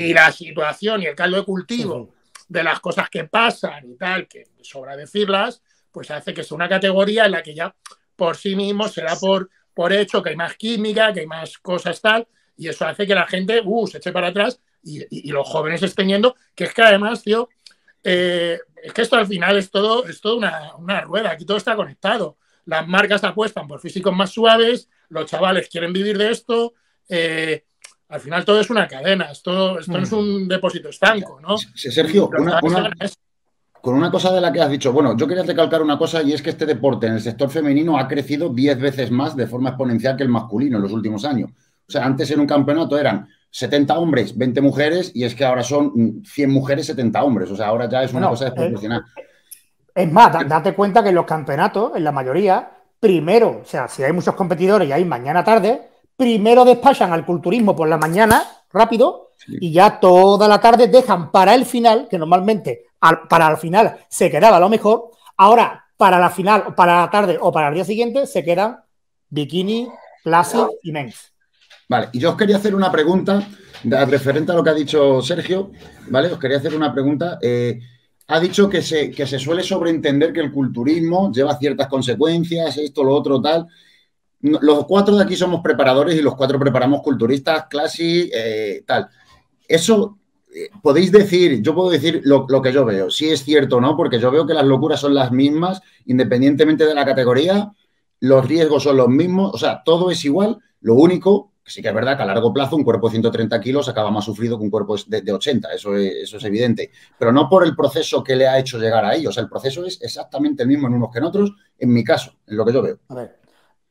y la situación y el caldo de cultivo de las cosas que pasan y tal, que sobra decirlas, pues hace que sea una categoría en la que ya por sí mismo será por, por hecho que hay más química, que hay más cosas tal, y eso hace que la gente uh, se eche para atrás y, los jóvenes estén yendo, que es que además, tío, eh, es que esto al final es todo, es todo una, una, rueda, aquí todo está conectado. Las marcas apuestan por físicos más suaves, los chavales quieren vivir de esto, eh, al final todo es una cadena, esto, esto no es mm. un depósito estanco, ¿no? Sergio, con una cosa de la que has dicho, bueno, yo quería recalcar una cosa y es que este deporte en el sector femenino ha crecido 10 veces más de forma exponencial que el masculino en los últimos años. O sea, antes en un campeonato eran 70 hombres, 20 mujeres y es que ahora son 100 mujeres, 70 hombres. O sea, ahora ya es una cosa desproporcionada. es más, date cuenta que en los campeonatos, en la mayoría, primero, o sea, si hay muchos competidores y hay mañana tarde, primero despachan al culturismo por la mañana, rápido, y ya toda la tarde dejan para el final, que normalmente para el final se quedaba lo mejor, ahora para la final, para la tarde o para el día siguiente se quedan bikini, classic y men's. Vale, y yo os quería hacer una pregunta referente a lo que ha dicho Sergio, ¿vale? Os quería hacer una pregunta. Eh, ha dicho que se, que se suele sobreentender que el culturismo lleva ciertas consecuencias, esto, lo otro, tal los cuatro de aquí somos preparadores y los cuatro preparamos culturistas, clase, eh, tal. Eso eh, podéis decir, yo puedo decir lo, que yo veo, si es cierto o no, porque yo veo que las locuras son las mismas, independientemente de la categoría, los riesgos son los mismos, o sea, todo es igual, lo único, sí que es verdad que a largo plazo un cuerpo de 130 kilos acaba más sufrido que un cuerpo de, de 80, eso es, eso es evidente, pero no por el proceso que le ha hecho llegar a ellos, el proceso es exactamente el mismo en unos que en otros, en mi caso, en lo que yo veo. A ver.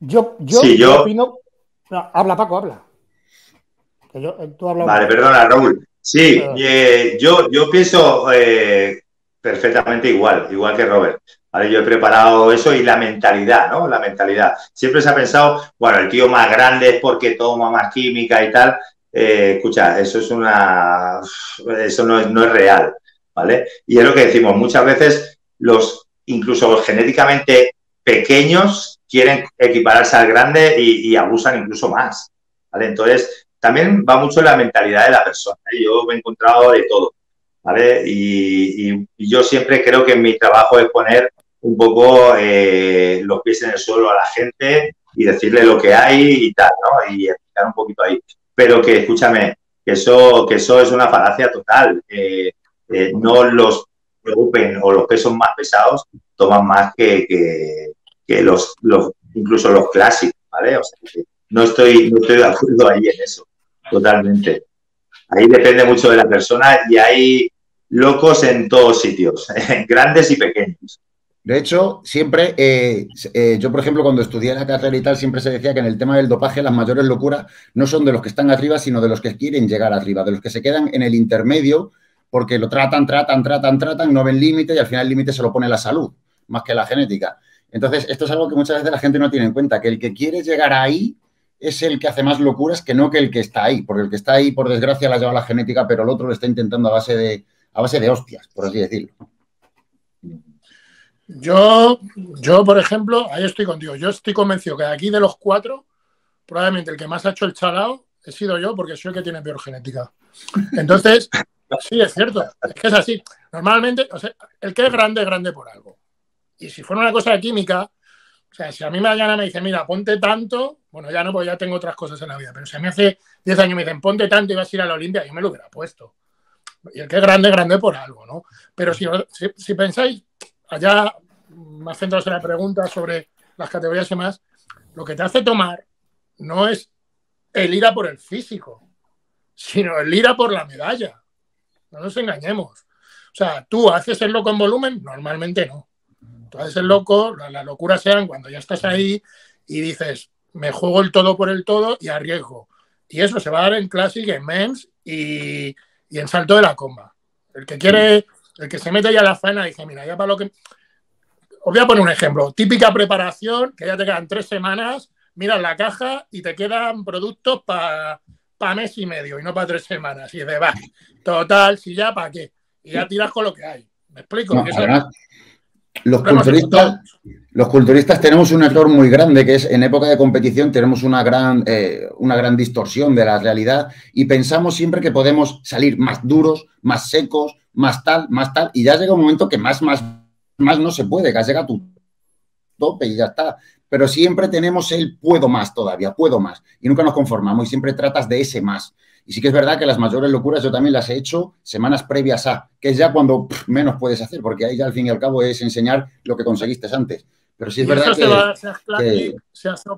Yo, yo, opino. habla, Paco, habla. Eh, vale, perdona, Raúl. Sí, eh, yo, yo pienso eh, perfectamente igual, igual que Robert. ¿vale? Yo he preparado eso y la mentalidad, ¿no? La mentalidad. Siempre se ha pensado, bueno, el tío más grande es porque toma más química y tal. escucha, eso es una. Eso no es, no es real, ¿vale? Y es lo que decimos, muchas veces los, incluso genéticamente pequeños, quieren equipararse al grande y, abusan incluso más. ¿vale? Entonces, también va mucho en la mentalidad de la persona. ¿eh? Yo me he encontrado de todo. ¿vale? Y, yo siempre creo que mi trabajo es poner un poco eh, los pies en el suelo a la gente y decirle lo que hay y tal, ¿no? Y explicar un poquito ahí. Pero que, escúchame, que eso, que eso es una falacia total. Eh, no los preocupen o los pesos más pesados toman más que, que los, los, incluso los clásicos, ¿vale? O sea, no estoy, no estoy de acuerdo ahí en eso, totalmente. Ahí depende mucho de la persona y hay locos en todos sitios, grandes y pequeños. De hecho, siempre, eh, eh, yo por ejemplo, cuando estudié la carrera y tal, siempre se decía que en el tema del dopaje las mayores locuras no son de los que están arriba, sino de los que quieren llegar arriba, de los que se quedan en el intermedio porque lo tratan, tratan, tratan, tratan, no ven límite y al final el límite se lo pone la salud, más que la genética. Entonces, esto es algo que muchas veces la gente no tiene en cuenta, que el que quiere llegar ahí es el que hace más locuras que no que el que está ahí, porque el que está ahí, por desgracia, la lleva la genética, pero el otro lo está intentando a base de, a base de hostias, por así decirlo. Yo, yo, por ejemplo, ahí estoy contigo. Yo estoy convencido que de aquí de los cuatro, probablemente el que más ha hecho el chalao he sido yo, porque soy el que tiene peor genética. Entonces, sí, es cierto, es que es así. Normalmente, o sea, el que es grande, es grande por algo. Y si fuera una cosa de química, o sea, si a mí mañana me dicen, mira, ponte tanto, bueno, ya no, porque ya tengo otras cosas en la vida, pero si a mí hace 10 años me dicen, ponte tanto y vas a ir a la Olimpia, yo me lo hubiera puesto. Y el que es grande, grande por algo, ¿no? Pero si, si, pensáis, allá más centrados en la pregunta sobre las categorías y más, lo que te hace tomar no es el ir a por el físico, sino el ir a por la medalla. No nos engañemos. O sea, tú haces el loco en volumen, normalmente no. Entonces el loco, la, locura sean cuando ya estás ahí y dices, me juego el todo por el todo y arriesgo. Y eso se va a dar en Classic, en Men's y, en Salto de la Comba. El que quiere, el que se mete ya a la faena dice, mira, ya para lo que... Os voy a poner un ejemplo. Típica preparación, que ya te quedan tres semanas, miras la caja y te quedan productos para pa mes y medio y no para tres semanas. Y de va, total, si ya, ¿para qué? Y ya tiras con lo que hay. ¿Me explico? Los culturistas, los culturistas tenemos un error muy grande, que es en época de competición tenemos una gran, eh, una gran distorsión de la realidad y pensamos siempre que podemos salir más duros, más secos, más tal, más tal, y ya llega un momento que más, más, más no se puede, que llega a tu tope y ya está. Pero siempre tenemos el puedo más todavía, puedo más, y nunca nos conformamos y siempre tratas de ese más. Y sí que es verdad que las mayores locuras yo también las he hecho semanas previas a, que es ya cuando menos puedes hacer, porque ahí ya al fin y al cabo es enseñar lo que conseguiste antes. Pero sí es verdad que, se hace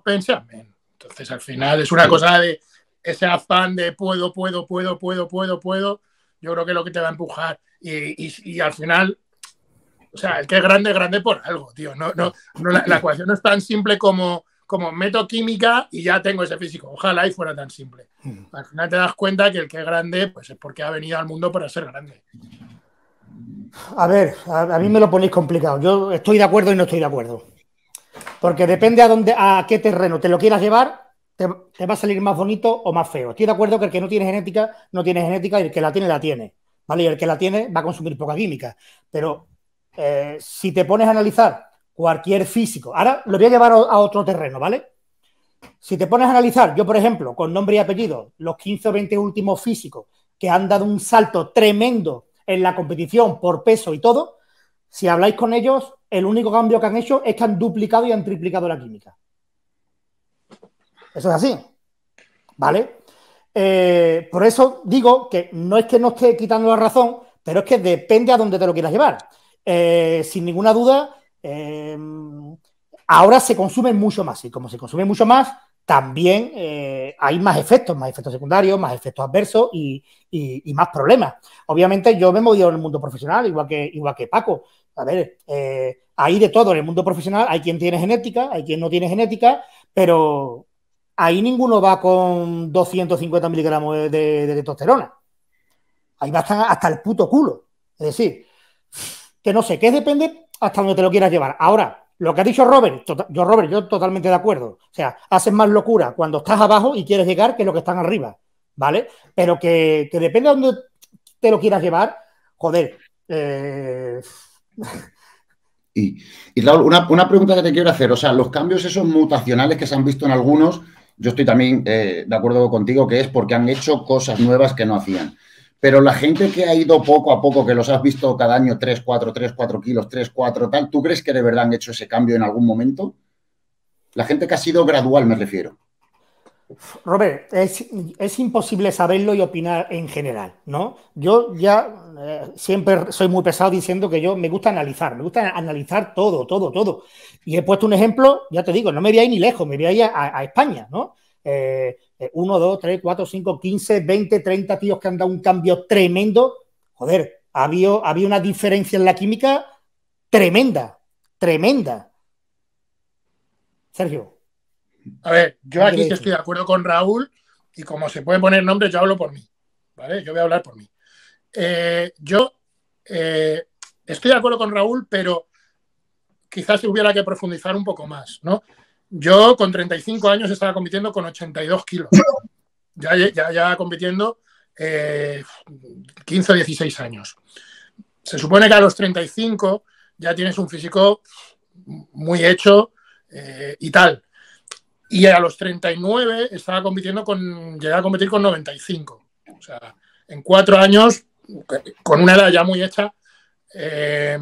Entonces al final es una cosa de ese afán de puedo, puedo, puedo, puedo, puedo, puedo. Yo creo que es lo que te va a empujar. Y, al final, o sea, el que es grande, grande por algo, tío. No, no, la, la ecuación no es tan simple como como meto química y ya tengo ese físico. Ojalá y fuera tan simple. Hmm. Al final te das cuenta que el que es grande, pues es porque ha venido al mundo para ser grande. A ver, a, mí me lo ponéis complicado. Yo estoy de acuerdo y no estoy de acuerdo. Porque depende a dónde, a qué terreno te lo quieras llevar, te, va a salir más bonito o más feo. Estoy de acuerdo que el que no tiene genética, no tiene genética y el que la tiene, la tiene. ¿Vale? Y el que la tiene va a consumir poca química. Pero eh, si te pones a analizar cualquier físico. Ahora lo voy a llevar a otro terreno, ¿vale? Si te pones a analizar, yo por ejemplo, con nombre y apellido, los 15 o 20 últimos físicos que han dado un salto tremendo en la competición por peso y todo, si habláis con ellos, el único cambio que han hecho es que han duplicado y han triplicado la química. Eso es así. ¿Vale? Eh, por eso digo que no es que no esté quitando la razón, pero es que depende a dónde te lo quieras llevar. Eh, sin ninguna duda, Em, ahora se consume mucho más y como se consume mucho más, también eh, hay más efectos, más efectos secundarios, más efectos adversos y, más problemas. Obviamente yo me he movido en el mundo profesional, igual que, igual que Paco. A ver, eh, hay de todo en el mundo profesional, hay quien tiene genética, hay quien no tiene genética, pero ahí ninguno va con 250 miligramos de, de testosterona. Ahí va hasta el puto culo. Es decir, que no sé, ¿qué depende hasta donde te lo quieras llevar. Ahora, lo que ha dicho Robert, yo, Robert, yo totalmente de acuerdo. O sea, haces más locura cuando estás abajo y quieres llegar que lo que están arriba, ¿vale? Pero que, depende de dónde te lo quieras llevar, joder. Eh, y, y una, una, pregunta que te quiero hacer, o sea, los cambios esos mutacionales que se han visto en algunos, yo estoy también eh, de acuerdo contigo que es porque han hecho cosas nuevas que no hacían. Pero la gente que ha ido poco a poco, que los has visto cada año 3, 4, 3, 4 kilos, 3, 4, tal, ¿tú crees que de verdad han hecho ese cambio en algún momento? La gente que ha sido gradual, me refiero. Robert, es, imposible saberlo y opinar en general, ¿no? Yo ya eh, siempre soy muy pesado diciendo que yo me gusta analizar, me gusta analizar todo, todo, todo. Y he puesto un ejemplo, ya te digo, no me voy a ir ni lejos, me voy a ir a, España, ¿no? Eh, 1, 2, 3, 4, 5, 15, 20, 30 tíos que han dado un cambio tremendo. Joder, había, había una diferencia en la química tremenda, tremenda. Sergio. A ver, yo aquí estoy de acuerdo con Raúl y como se puede poner nombre, yo hablo por mí. ¿Vale? Yo voy a hablar por mí. Eh, yo eh, estoy de acuerdo con Raúl, pero quizás hubiera que profundizar un poco más, ¿no? Yo con 35 años estaba compitiendo con 82 kilos. Ya, ya, ya compitiendo 15 o 16 años. Se supone que a los 35 ya tienes un físico muy hecho eh, y tal. Y a los 39 estaba compitiendo con, llegué a competir con 95. O sea, en cuatro años, con una edad ya muy hecha, eh,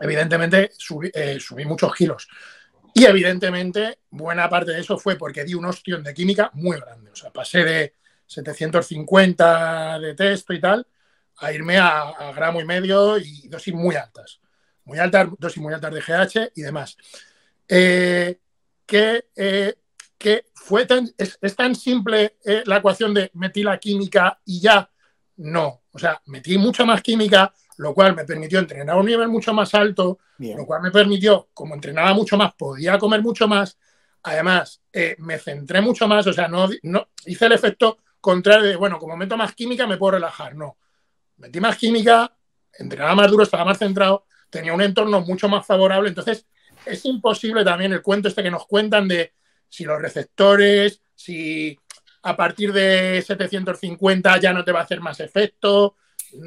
evidentemente subí, eh, subí muchos kilos. Y evidentemente, buena parte de eso fue porque di un ostión de química muy grande. O sea, pasé de 750 de texto y tal a irme a, gramo y medio y dosis muy altas. Muy altas, dosis muy altas de GH y demás. Eh, que, eh, que fue tan, es, tan simple eh, la ecuación de metí la química y ya. No. O sea, metí mucha más química, lo cual me permitió entrenar a un nivel mucho más alto, lo cual me permitió, como entrenaba mucho más, podía comer mucho más. Además, eh, me centré mucho más, o sea, no, no hice el efecto contrario de, bueno, como meto más química me puedo relajar. No, metí más química, entrenaba más duro, estaba más centrado, tenía un entorno mucho más favorable. Entonces, es imposible también el cuento este que nos cuentan de si los receptores, si a partir de 750 ya no te va a hacer más efecto,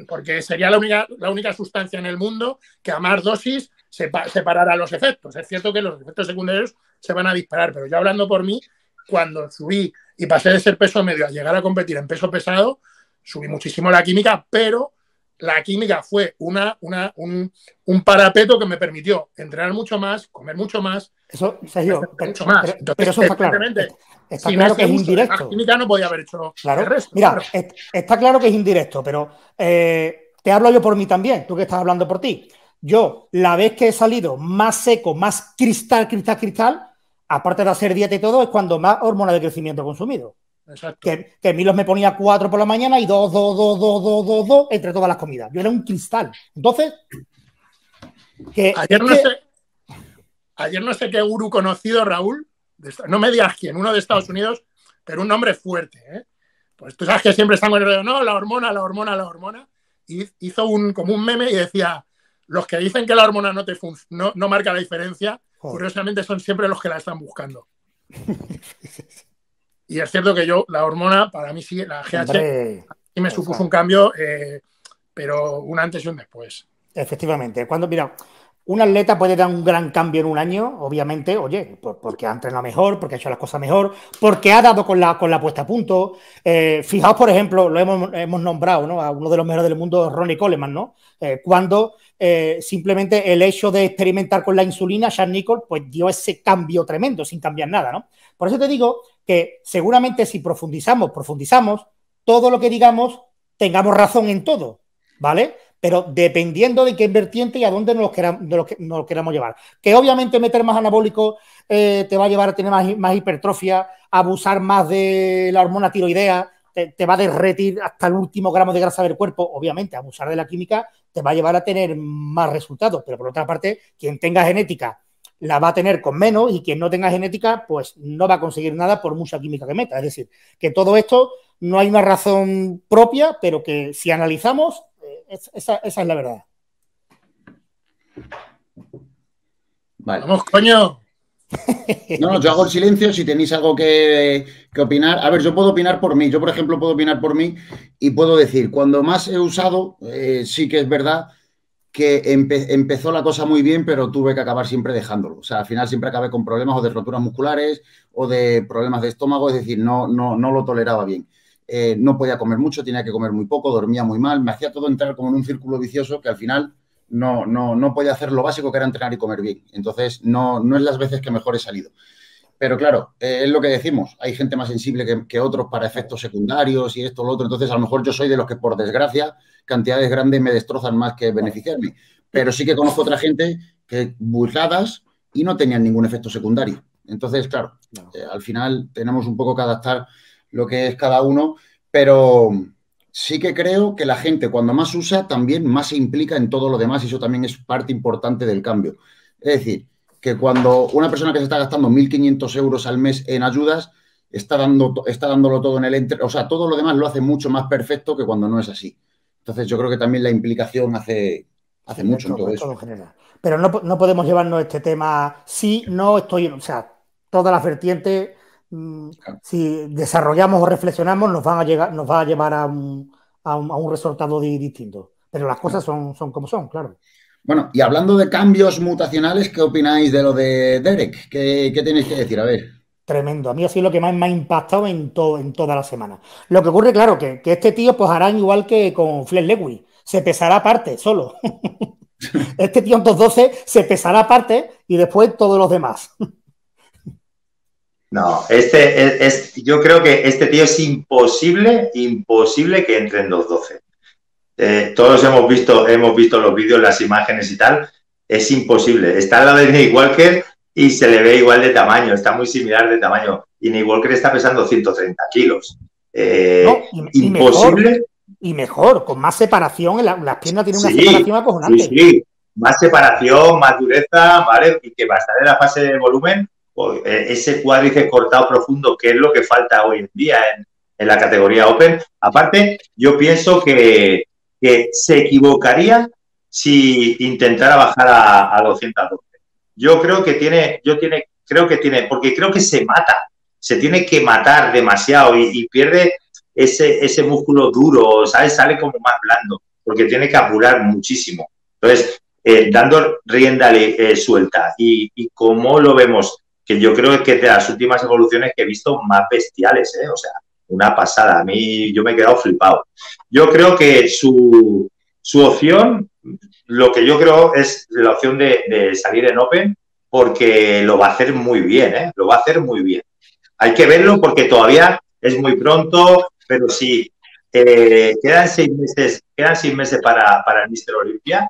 porque sería la única, la única sustancia en el mundo que a más dosis separar a los efectos. Es cierto que los efectos secundarios se van a disparar, pero yo hablando por mí, cuando subí y pasé de ser peso medio a llegar a competir en peso pesado, subí muchísimo la química, pero la química fue una, una, un, parapeto que me permitió entrenar mucho más, comer mucho más. Eso, Sergio, mucho más. Pero, eso está claro. Está claro que es indirecto. La química no podía haber hecho claro. Mira, está claro que es indirecto, pero eh, te hablo yo por mí también, tú que estás hablando por ti. Yo, la vez que he salido más seco, más cristal, cristal, cristal, aparte de hacer dieta y todo, es cuando más hormona de crecimiento he consumido. Que, que Milos me ponía cuatro por la mañana y dos, dos, dos, dos, dos, dos, dos entre todas las comidas. Yo era un cristal. Entonces, ayer, no sé, ayer no sé qué gurú conocido, Raúl, no me digas quién, uno de Estados Unidos, pero un nombre fuerte. ¿eh? Pues tú sabes que siempre están con el no, la hormona, la hormona, la hormona. Y hizo un, como un meme y decía, los que dicen que la hormona no, te no, no marca la diferencia, curiosamente son siempre los que la están buscando. Y es cierto que yo, la hormona, para mí sí, la GH, y me supuso un cambio, eh, pero un antes y un después. Efectivamente. Cuando, mira, un atleta puede dar un gran cambio en un año, obviamente, oye, porque ha entrenado mejor, porque ha hecho las cosas mejor, porque ha dado con la, con la puesta a punto. Eh, fijaos, por ejemplo, lo hemos, nombrado, ¿no? A uno de los mejores del mundo, Ronnie Coleman, ¿no? Eh, cuando simplemente el hecho de experimentar con la insulina, Sean Nicol, pues dio ese cambio tremendo, sin cambiar nada, ¿no? Por eso te digo que seguramente si profundizamos, profundizamos, todo lo que digamos, tengamos razón en todo, ¿vale? Pero dependiendo de qué vertiente y a dónde nos, queramos, queramos llevar. Que obviamente meter más anabólico eh, te va a llevar a tener más, hipertrofia, abusar más de la hormona tiroidea, te, va a derretir hasta el último gramo de grasa del cuerpo. Obviamente, abusar de la química te va a llevar a tener más resultados. Pero por otra parte, quien tenga genética la va a tener con menos y quien no tenga genética, pues no va a conseguir nada por mucha química que meta. Es decir, que todo esto no hay una razón propia, pero que si analizamos, eh, esa, es la verdad. Vale. Vamos, coño. No, no, yo hago el silencio si tenéis algo que, opinar. A ver, yo puedo opinar por mí. Yo, por ejemplo, puedo opinar por mí y puedo decir, cuando más he usado, eh, sí que es verdad que empezó la cosa muy bien, pero tuve que acabar siempre dejándolo. O sea, al final siempre acabé con problemas o de roturas musculares o de problemas de estómago, es decir, no, no, no lo toleraba bien. Eh, no podía comer mucho, tenía que comer muy poco, dormía muy mal, me hacía todo entrar como en un círculo vicioso que al final no, no, no podía hacer lo básico que era entrenar y comer bien. Entonces, no, no es las veces que mejor he salido. Pero claro, eh, es lo que decimos, hay gente más sensible que, que, otros para efectos secundarios y esto, lo otro. Entonces, a lo mejor yo soy de los que, por desgracia, cantidades grandes me destrozan más que beneficiarme. Pero sí que conozco otra gente que burladas y no tenían ningún efecto secundario. Entonces, claro, eh, al final tenemos un poco que adaptar lo que es cada uno, pero sí que creo que la gente cuando más usa también más se implica en todo lo demás y eso también es parte importante del cambio. Es decir, que cuando una persona que se está gastando 1.500 euros al mes en ayudas está, dando, está dándolo todo en el entre, o sea, todo lo demás lo hace mucho más perfecto que cuando no es así. Entonces yo creo que también la implicación hace, hace mucho en todo, eso. Pero no, podemos llevarnos este tema, sí, no estoy, o sea, todas las vertientes, mm, si desarrollamos o reflexionamos, nos, van a llegar, nos va a llevar a un, a un, resultado distinto. Pero las cosas son, son como son, claro. Bueno, y hablando de cambios mutacionales, ¿qué opináis de lo de Derek? ¿Qué, tenéis que decir? A ver. Tremendo. A mí ha sido lo que más me ha impactado en, en toda la semana. Lo que ocurre, claro, que, este tío pues hará igual que con Flex Lewis. Se pesará aparte, solo. este tío en 212 se pesará aparte y después todos los demás. No, este es, yo creo que este tío es imposible, imposible que entre en 212. Eh, todos hemos visto, hemos visto los vídeos, las imágenes y tal, es imposible. Está al lado de Nate Walker y se le ve igual de tamaño, está muy similar de tamaño. Y Nate Walker está pesando 130 kilos. Eh, imposible. Y mejor, con más separación, las piernas tienen una separación acojonante. Sí, sí, más separación, más dureza, ¿vale? Y que va a estar en la fase de volumen, pues, eh, ese cuádriceps cortado profundo, que es lo que falta hoy en día en, en la categoría Open. Aparte, yo pienso que, que se equivocaría si intentara bajar a, a 212. Yo creo que tiene, yo tiene, creo que tiene, porque creo que se mata, se tiene que matar demasiado y, pierde ese, ese músculo duro, ¿sabes? Sale como más blando, porque tiene que apurar muchísimo. Entonces, eh, dando rienda eh, suelta. Y, y como lo vemos, que yo creo que de las últimas evoluciones que he visto más bestiales, ¿eh? o sea, una pasada. A mí yo me he quedado flipado. Yo creo que su, su opción, lo que yo creo es la opción de, salir en Open, porque lo va a hacer muy bien, ¿eh? lo va a hacer muy bien. Hay que verlo porque todavía es muy pronto, pero sí, eh, quedan seis meses, quedan seis meses para, para el Mister Olimpia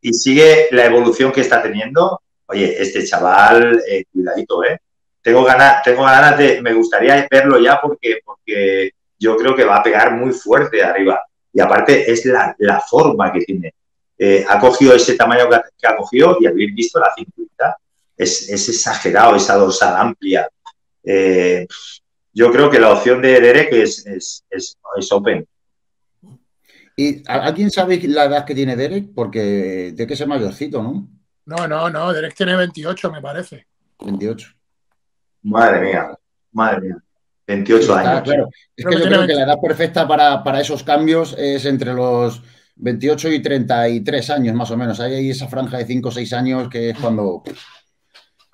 y sigue la evolución que está teniendo. Oye, este chaval, eh, cuidadito, ¿eh? Tengo ganas, tengo ganas de, me gustaría verlo ya porque, porque yo creo que va a pegar muy fuerte arriba. Y aparte es la, forma que tiene. Eh, ha cogido ese tamaño que, ha cogido y habéis visto la cinturita. Es, exagerado esa dorsal amplia. Eh, yo creo que la opción de Derek es, es, es, open. ¿Y alguien sabe la edad que tiene Derek? Porque tiene que ser mayorcito, ¿no? No, no, no, Derek tiene 28, me parece. 28. Madre mía, madre mía. 28 años. Claro. Es que, yo creo que la edad perfecta para, esos cambios es entre los 28 y 33 años, más o menos. Hay esa franja de 5 o 6 años que es cuando.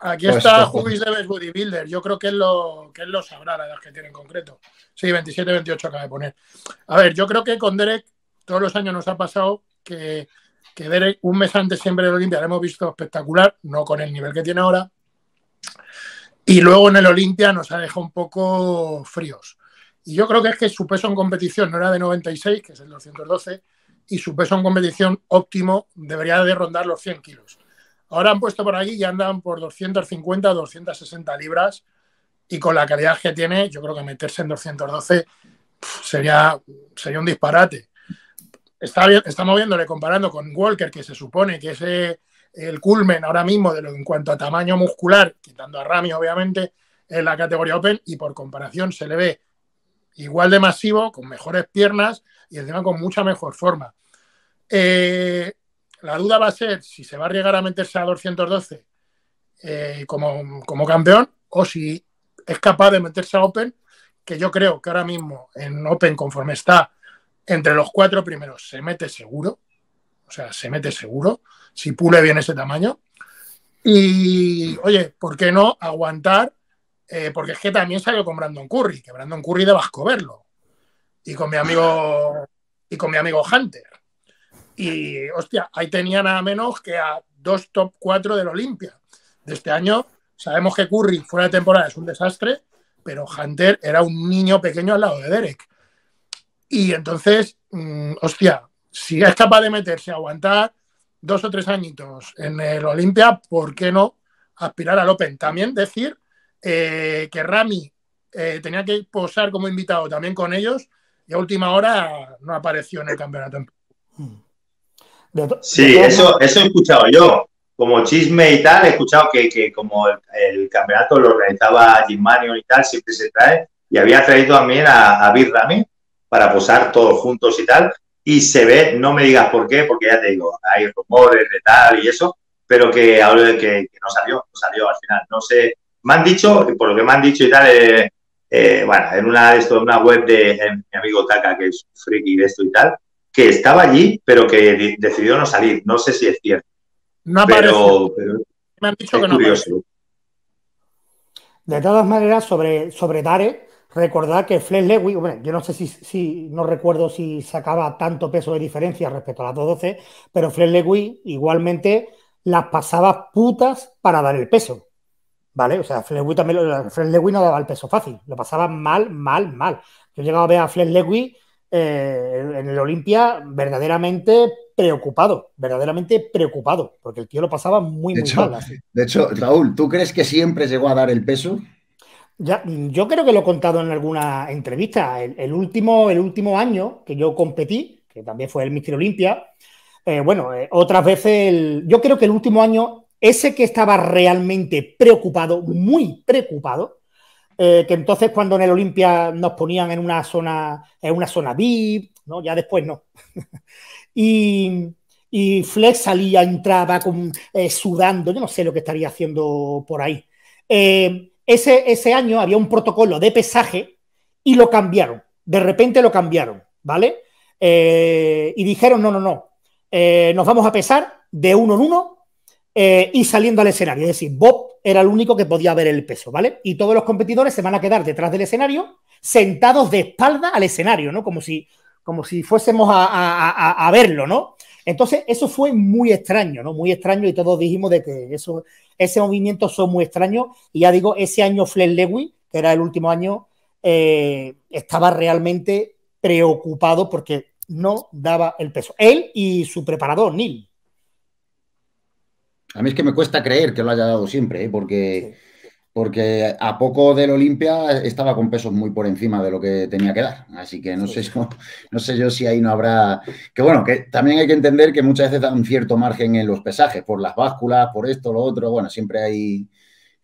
Aquí pues está Jubis de Bodybuilder. Yo creo que él, lo, que él lo sabrá la edad que tiene en concreto. Sí, 27, 28 acaba de poner. A ver, yo creo que con Derek todos los años nos ha pasado que, que Derek un mes antes siempre de Olimpia lo hemos visto espectacular, no con el nivel que tiene ahora, y luego en el Olimpia nos ha dejado un poco fríos. Y yo creo que es que su peso en competición no era de 96, que es el 212, y su peso en competición óptimo debería de rondar los 100 kilos. Ahora han puesto por aquí y andan por 250 o 260 libras y con la calidad que tiene, yo creo que meterse en 212 sería, sería un disparate. Está bien, estamos viéndole comparando con Walker, que se supone que ese el culmen ahora mismo de lo en cuanto a tamaño muscular, quitando a Rami obviamente, en la categoría Open y por comparación se le ve igual de masivo, con mejores piernas y encima con mucha mejor forma. Eh, la duda va a ser si se va a llegar a meterse a 212 eh, como, como campeón o si es capaz de meterse a Open, que yo creo que ahora mismo en Open, conforme está entre los cuatro primeros, se mete seguro. O sea, se mete seguro si pule bien ese tamaño. Y, oye, ¿por qué no aguantar? Eh, porque es que también salió con Brandon Curry, que Brandon Curry de verlo. Y con mi amigo, y con mi amigo Hunter. Y, hostia, ahí tenía nada menos que a dos top 4 del Olimpia. De este año, sabemos que Curry fuera de temporada es un desastre, pero Hunter era un niño pequeño al lado de Derek. Y entonces, mm, hostia, si es capaz de meterse a aguantar dos o tres añitos en el Olimpia, ¿por qué no aspirar al Open? También decir eh, que Rami eh, tenía que posar como invitado también con ellos y a última hora no apareció en el campeonato. Sí, eso, eso he escuchado yo. Como chisme y tal, he escuchado que, como el, campeonato lo organizaba Jim Manion y tal, siempre se trae. Y había traído también a, a Rami para posar todos juntos y tal y se ve, no me digas por qué, porque ya te digo, hay rumores de tal y eso, pero que, que, que no salió, no salió al final. No sé, me han dicho, por lo que me han dicho y tal, eh, eh, bueno, en una esto, una web de mi amigo Taka, que es friki de esto y tal, que estaba allí, pero que decidió no salir. No sé si es cierto. No pero, pero me han dicho que no. Curioso. De todas maneras, sobre, sobre Dare, Recordad que Flex Lewis, yo no sé si, no recuerdo si sacaba tanto peso de diferencia respecto a las 212, pero Flex Lewis igualmente las pasaba putas para dar el peso. ¿Vale? O sea, Flex Lewis también Lewis no daba el peso fácil, lo pasaba mal, mal, mal. Yo he llegado a ver a Flex Lewis eh, en el Olimpia verdaderamente preocupado, verdaderamente preocupado, porque el tío lo pasaba muy, muy mal. De hecho, Raúl, ¿tú crees que siempre llegó a dar el peso? Yo creo que lo he contado en alguna entrevista. El, último, el último año que yo competí, que también fue el Mister Olimpia, eh, bueno, eh, otras veces, yo creo que el último año, ese que estaba realmente preocupado, muy preocupado, eh, que entonces cuando en el Olimpia nos ponían en una zona, en una zona VIP, ¿no? Ya después no. y, Flex salía, entraba con, sudando, yo no sé lo que estaría haciendo por ahí. Ese, año había un protocolo de pesaje y lo cambiaron. De repente lo cambiaron, ¿vale? Eh, y dijeron, no, no, no. eh, nos vamos a pesar de uno en uno eh, y saliendo al escenario. Es decir, Bob era el único que podía ver el peso, ¿vale? Y todos los competidores se van a quedar detrás del escenario, sentados de espalda al escenario, ¿no? Como si, como si fuésemos a, verlo, ¿no? Entonces, eso fue muy extraño, ¿no? Muy extraño y todos dijimos de que eso, ese movimiento son muy extraños. Y ya digo, ese año Fleck Lewis, que era el último año, eh, estaba realmente preocupado porque no daba el peso. Él y su preparador, Neil. A mí es que me cuesta creer que lo haya dado siempre, ¿eh? porque, porque a poco del Olimpia estaba con pesos muy por encima de lo que tenía que dar. Así que no, sé, no sé yo si ahí no habrá. Que bueno, que también hay que entender que muchas veces da un cierto margen en los pesajes, por las básculas, por esto, lo otro. Bueno, siempre hay.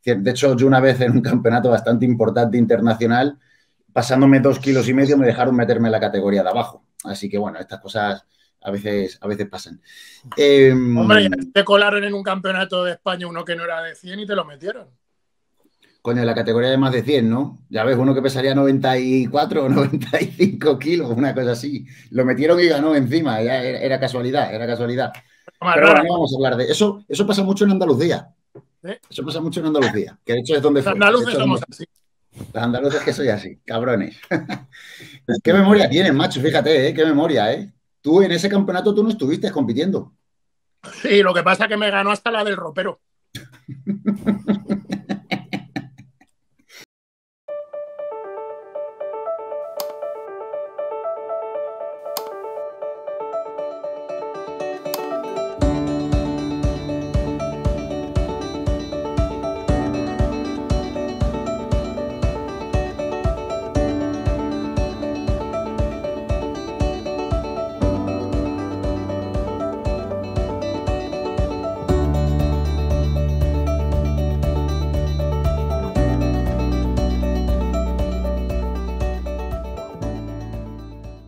De hecho, yo una vez en un campeonato bastante importante internacional, pasándome dos kilos y medio, me dejaron meterme en la categoría de abajo. Así que bueno, estas cosas a veces, a veces pasan. Em, Hombre, te colaron en un campeonato de España uno que no era de 100 y te lo metieron. Coño, la categoría de más de 100, ¿no? Ya ves, uno que pesaría 94 o 95 kilos, una cosa así. Lo metieron y ganó encima, ya era, casualidad, era casualidad. Pero no vamos a hablar de eso. Eso pasa mucho en Andalucía. Eso pasa mucho en Andalucía, que de hecho es donde... Los andaluces somos así. Los andaluces que soy así, cabrones. qué memoria tienes, macho, fíjate, ¿eh? Qué memoria, ¿eh? Tú en ese campeonato tú no estuviste compitiendo. Sí, lo que pasa es que me ganó hasta la del ropero.